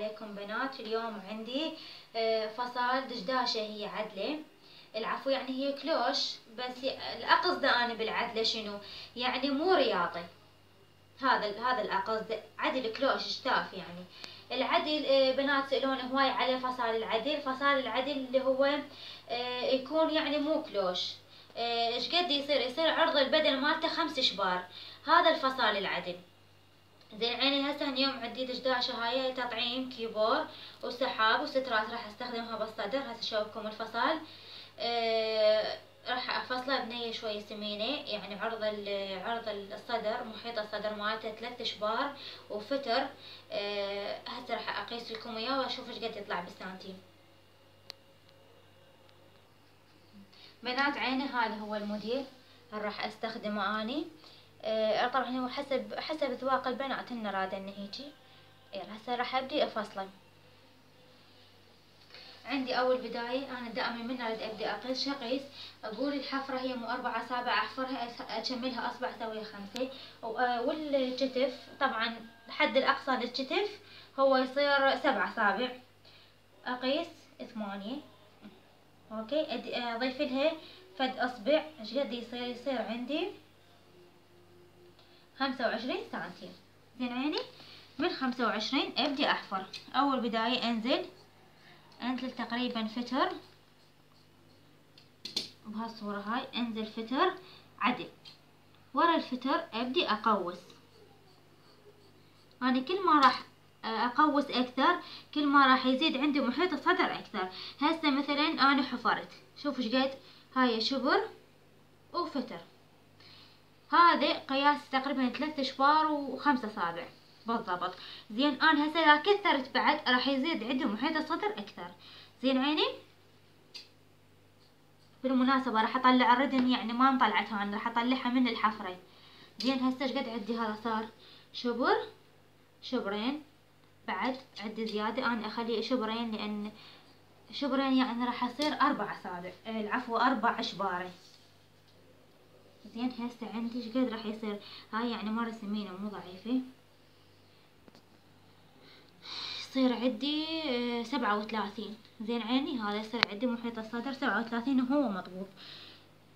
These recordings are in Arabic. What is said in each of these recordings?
عليكم بنات. اليوم عندي آه، فصال دشداشة هي عدلة. العفو يعني هي كلوش بس الأقصد أنا بالعدلة شنو؟ يعني مو رياضي. هذا هذا الأقصد. عدل كلوش شتاف يعني. العدل آه، بنات سألوني هواي على فصال العدل. فصال العدل اللي هو آه، يكون يعني مو كلوش. إيش قد يصير؟ يصير عرض البدن مالته خمس شبار هذا الفصال العدل. زين عيني هسه اليوم عندي دشداشة هاي تطعيم كيبور وسحاب وسترات راح أستخدمها بالصدر. هسه اشوفكم الفصال آه راح افصلها بنية شوي سمينة يعني عرض عرض الصدر محيط الصدر مالته ثلاث شبار وفتر. آه هسه راح أقيس لكم إياه وأشوف إيش قد يطلع بالسنتيم بنات عيني هذا هو الموديل راح أستخدمه أني. طبعا هو حسب حسب ذواق البنات هن راد إنه هيجي. يلا هسه راح أبدي افصله عندي أول بداية أنا دائما من أريد أبدي اقيس شقيس. أقول الحفرة هي مو أربع اصابع أحفرها اكملها أصبع اسويها خمسة آه، والكتف طبعا الحد الأقصى للكتف هو يصير سبع اصابع أقيس ثمانية. أوكي اضيف لها فد إصبع. إيش قد يصير؟ يصير عندي خمسة وعشرين سنتيم. زين عيني من خمسة وعشرين ابدي أحفر. أول بداية انزل انزل تقريبا فتر. بهالصورة هاي. انزل فتر عدل. ورا الفتر ابدي أقوس. أنا كل ما راح أقوس أكثر كل ما راح يزيد عندي محيط الصدر أكثر. هسه مثلا أنا حفرت. شوف إيش قد؟ هاي شبر وفتر. هذا قياس تقريبا ثلاث شبار وخمسة أصابع. بالضبط. زين أنا هسه اذا كثرت بعد راح يزيد عندي محيط الصدر أكثر. زين عيني؟ بالمناسبة راح أطلع الردن يعني ما مطلعتها أنا راح أطلعها من الحفرة. زين هسه إيش قد عندي هذا صار؟ شبر شبرين. بعد عندي زيادة أنا أخلي شبرين لأن شبرين يعني راح يصير أربع أصابع. العفو أربع اشباري زين هسه عندي إيش قد راح يصير؟ هاي يعني مرة سمينة مو ضعيفة. يصير عندي آه، سبعة وثلاثين. زين عيني هذا يصير عندي محيط الصدر سبعة وثلاثين وهو مضبوط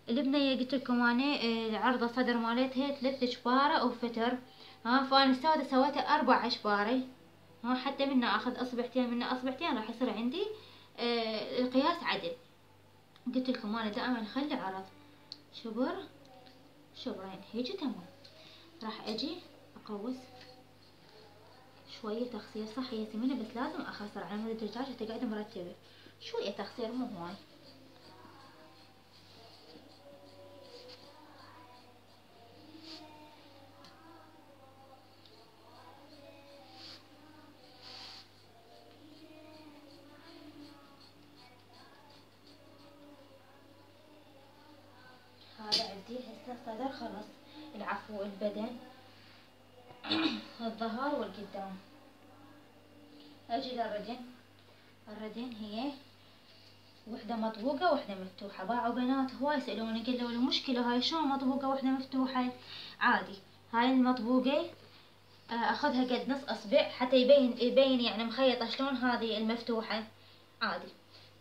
البنية قلت لكم أنا آه، عرض الصدر مالتها ثلاث شبارة وفتر. ها فأنا السودة سويتها أربع اشباري ها حتى منه أخذ أصبعتين منه أصبعتين راح يصير عندي آه القياس عدل. قلت لكم أنا دائما أخلي عرض. شبر. شبرين هيجي تمام. راح أجي أقوس شوية تخسير صح هي سمينة بس لازم أخسر. على مود الدجاجة تقعد مرتبة. شوية تخسير مو هواي. الصدر خلاص. العفو البدن الظهر والقدام أجي للردن الردن هي وحدة مطبوقة وحدة مفتوحة. باعوا بنات هواي يسألوني قالوا لي المشكلة هاي؟ شلون مطبوقة؟ وحدة مفتوحة. عادي. هاي المطبوقة آه، أخذها قد نص أصبع حتى يبين يبين يعني مخيطة شلون هذه المفتوحة. عادي.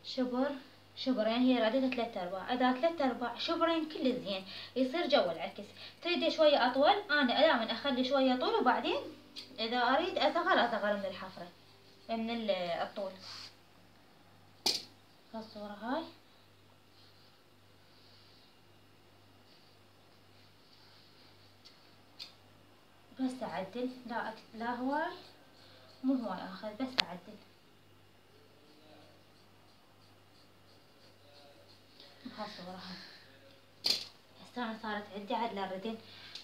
شبر. شبرين هي رادتها ثلاثة أرباع. اذا ثلاثة أرباع شبرين كل زين. يصير جو العكس. تريدي شوية أطول؟ أنا دائما أخلي شوية طول وبعدين إذا أريد أصغر أصغر من الحفرة من الطول. هالصورة هاي. بس أعدل. لا لا هواي. مو هواي اخذ بس أعدل. بهالصورة هاي هسه أنا صارت عندي عدلة الردين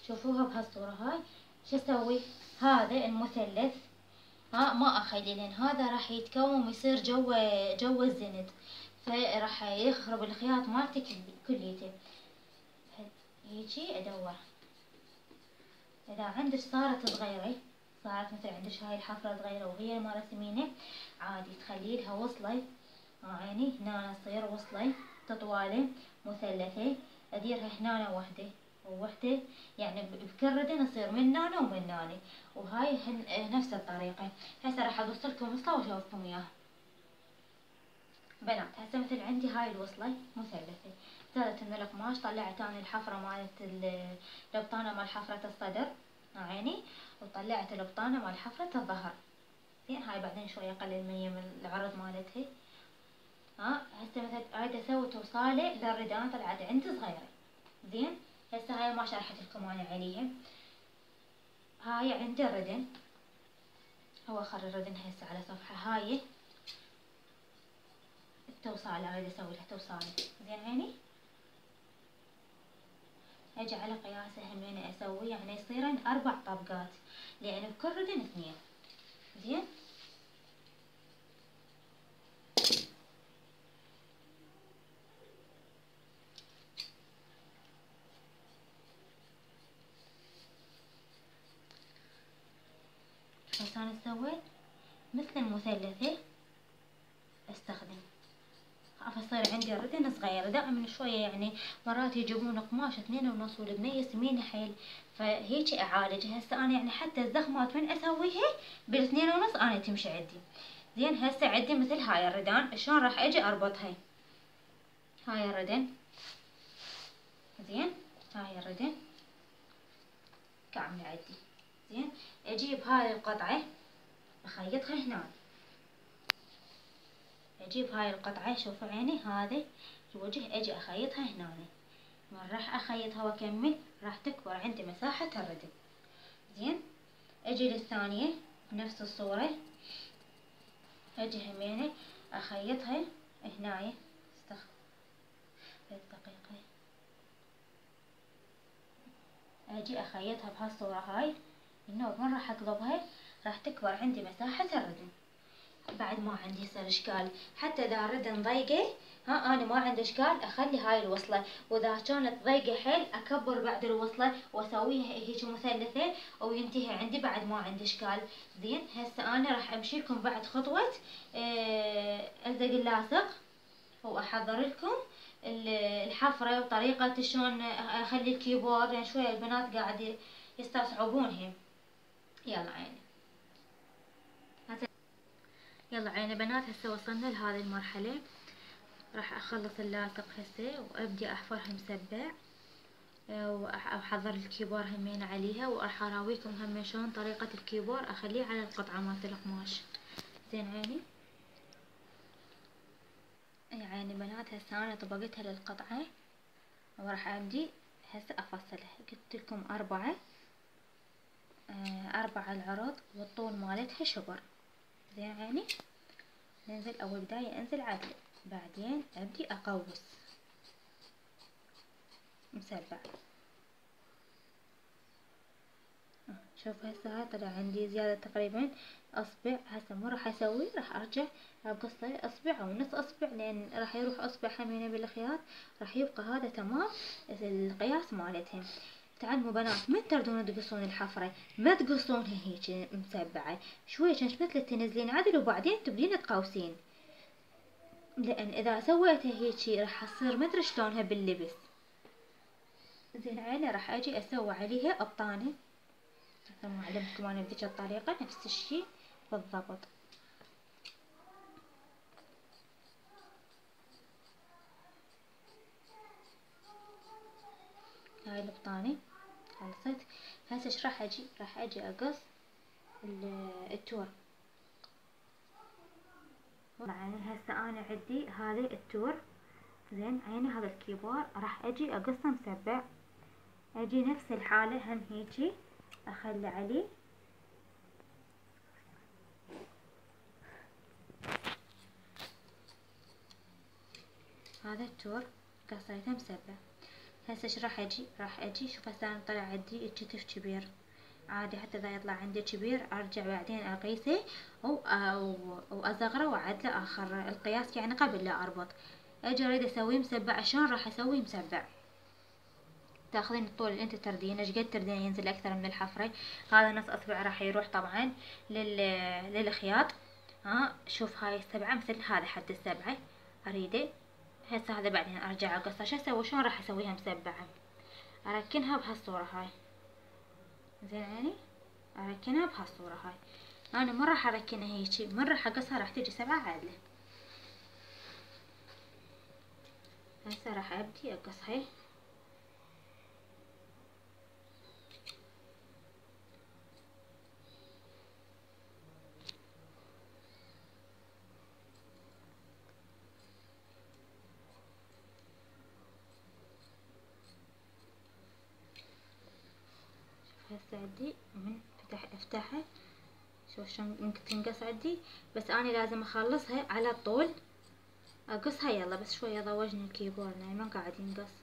شوفوها بهالصورة هاي شو أسوي؟ هذا المثلث. ها ما اخلي لأن هذا راح يتكون ويصير جو جو الزند فراح يخرب الخياط مالتي كليته. هيجي ادور إذا عندك صارت صغيرة صارت مثل عندك هاي الحفرة صغيرة وهي مرة ثمينة عادي تخلي لها وصلة عيني هنا تصير وصلة. طوالة مثلثة أديرها هنا وحدة ووحدة. يعني بكل ردن يصير من هنا ومن هنا. وهاي نفس الطريقة. هسه راح أقص لكم وصلة وأشوفكم إياها. بنات هسه مثل عندي هاي الوصلة مثلثة زادت من القماش طلعت أنا الحفرة مالت البطانة مال حفرة الصدر. عيني. وطلعت البطانة مال حفرة الظهر. زين هاي بعدين شوي أقلل من العرض مالتها. ها هسه مثل أريد أسوي توصالة للردان طلعت عندي صغيرة زين؟ هسه هاي ما شرحت لكم أنا عليها. هاي عندي الردن. هو أخر الردن هسه على صفحة هاي. التوصالة أريد أسوي لها توصالة. زين عيني أجي على قياسه همين أسوي يعني يصيرن أربع طبقات لأن بكل ردن اثنين. زين بس أنا سويت مثل المثلثة استخدم. فصير عندي ردن صغير دائما شوية يعني مرات يجيبون قماش اثنين ونص والبنية سمينة حيل. فهيك أعالج. هسه أنا يعني حتى الزخمات من أسويها؟ بالاثنين ونص أنا تمشي عندي. زين هسه عندي مثل هاي الردان. شلون راح أجي أربطها؟ هاي الردن. زين هاي الردن. كاملة عندي. زين أجيب هاي القطعة. اخيطها هنا. أجيب هاي القطعة شوفوا عيني هذه الوجه أجي أخيطها هنا. من راح أخيطها وأكمل راح تكبر عندي مساحة الردم زين أجي للثانية بنفس الصورة. أجي همينة أخيطها هنايا. استخ دقيقة أجي أخيطها بهالصورة هاي. النوب من راح اقلبها راح تكبر عندي مساحة الردم. بعد ما عندي يصير إشكال حتى إذا اريد نضيقه ها أنا ما عندي إشكال أخلي هاي الوصلة. وإذا كانت ضيقة حيل أكبر بعد الوصلة وأسويها هيك مثلثة وينتهي عندي بعد ما عندي إشكال. زين هسه أنا راح أمشي لكم بعد خطوة آه، ألزق اللاصق وأحضر لكم الحفرة وطريقة شلون أخلي الكيبورد يعني شوية البنات قاعد يستصعبونها. يلا عيني. يلا عيني بنات هسه وصلنا لهذه المرحلة. راح أخلص اللاصق هسه وأبدي احفرها مسبع واحضر الكيبور همين عليها. وراح أراويكم هم شلون طريقة الكيبور اخليه على القطعة مالت القماش. زين عيني؟ إي عيني بنات هسه أنا طبقتها للقطعة. وراح أبدي. هسه أفصلها. قلت لكم أربعة. آه، أربعة العرض والطول مالتها شبر. زين عيني ننزل أول بداية أنزل عدل بعدين أبدي أقوس مسبع شوف هسه هاي طلع عندي زيادة تقريبا. أصبع. هسه مو راح أسوي راح أرجع أقصه أصبع أو نص أصبع لأن راح يروح أصبع همينة بالخياط. راح يبقى هذا تمام. القياس مالتهم. تعلموا بنات من تردون تقصون الحفرة ما تقصونها هيك مسبعة. شوية كانت مثل تنزلين عدل وبعدين تبدين تقوسين لأن إذا سويتها هيك راح تصير ما أدري شلونها باللبس. زين عيني راح أجي أسوي عليها أبطانة مثل ما علمتكم أنا بذيك الطريقة نفس الشي بالضبط. هاي البطانة خلصت هسه إيش راح أجي؟ راح أجي أقص التور. يعني هسه أنا عندي هذه التور. زين عيني هذا الكيبور راح أجي أقصه مسبع. أجي نفس الحالة هم هيجي. أخلي عليه هذا التور قصيته مسبع. هسه إيش راح أجي؟ راح أجي شوف هسه أنا طلع عندي الكتف كبير. عادي حتى إذا يطلع عندي كبير أرجع بعدين أقيسه أو أو واصغره واعدله آخر القياس يعني قبل لا أربط. أجي أريد أسويه مسبع شلون راح أسويه مسبع؟ تأخذين الطول اللي أنت تردين. إيش قد تردين؟ ينزل أكثر من الحفرة. هذا نص أصبع راح يروح طبعا لل للخياط. ها شوف هاي السبعة مثل هذا حد السبعة. أريده. هسه هذا بعدين أرجع اقصه شو أسوي؟ شلون راح أسويها مسبعة أركنها بهالصورة هاي. زين يعني؟ أركنها بهالصورة هاي. أنا مرة راح أركنها هيجي من راح اقصها راح تجي سبعة عدلة هسه راح أبدي اقص هاي هسه عندي من فتح أفتحها. شوف شلون ممكن تنقص عندي؟ بس أنا لازم أخلصها على الطول أقصها يلا بس شوية ضوجني الكيبورد يعني ما قاعد ينقص.